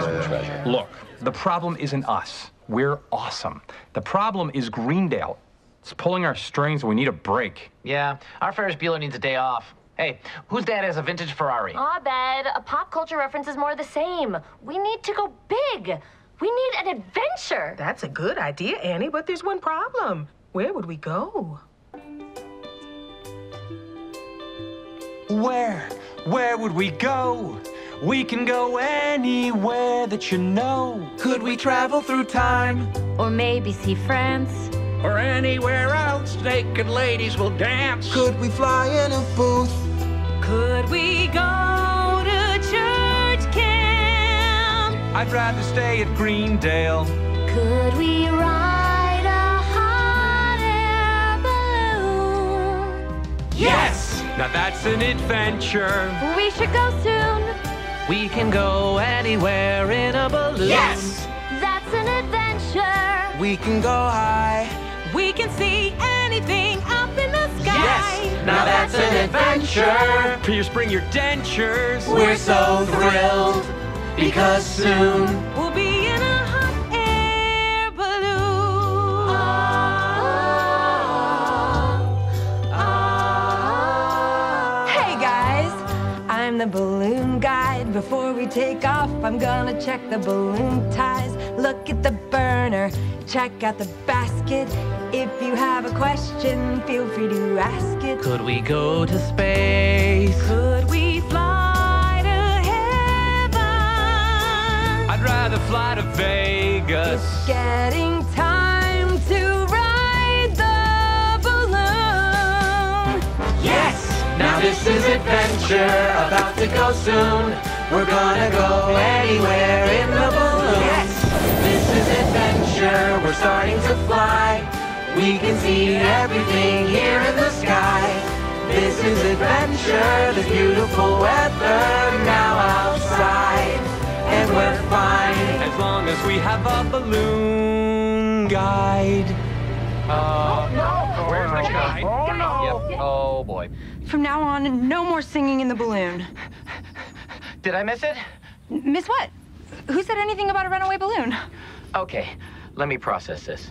treasure. Look, the problem isn't us. We're awesome. The problem is Greendale. It's pulling our strings and we need a break. Yeah, our Ferris Bueller needs a day off. Hey, whose dad has a vintage Ferrari? Abed, a pop culture reference is more the same. We need to go big. We need an adventure. That's a good idea, Annie, but there's one problem. Where would we go? Where? Where would we go? We can go anywhere that you know. Could we travel through time? Or maybe see France. Or anywhere else naked ladies will dance. Could we fly in a booth? Could we go to church camp? I'd rather stay at Greendale. Could we ride a hot air balloon? Yes! Now that's an adventure. We should go soon. We can go anywhere in a balloon. Yes! That's an adventure. We can go high. We can see anything up in the sky. Yes! Now that's an adventure. Pierce, bring your dentures. We're so thrilled because soon I'm the balloon guide. Before we take off, I'm gonna check the balloon ties. Look at the burner, check out the basket. If you have a question, feel free to ask it. Could we go to space? Could we fly to heaven? I'd rather fly to Vegas. It's Getting time this is adventure, about to go soon. We're gonna go anywhere in the balloon. Yes! This is adventure, we're starting to fly. We can see everything here in the sky. This is adventure, this beautiful weather now outside. And we're fine. As long as we have a balloon guide. Oh, Where's the guy? Oh, no. Yep. Oh, boy. From now on, no more singing in the balloon. Did I miss it? Miss what? Who said anything about a runaway balloon? Okay, let me process this.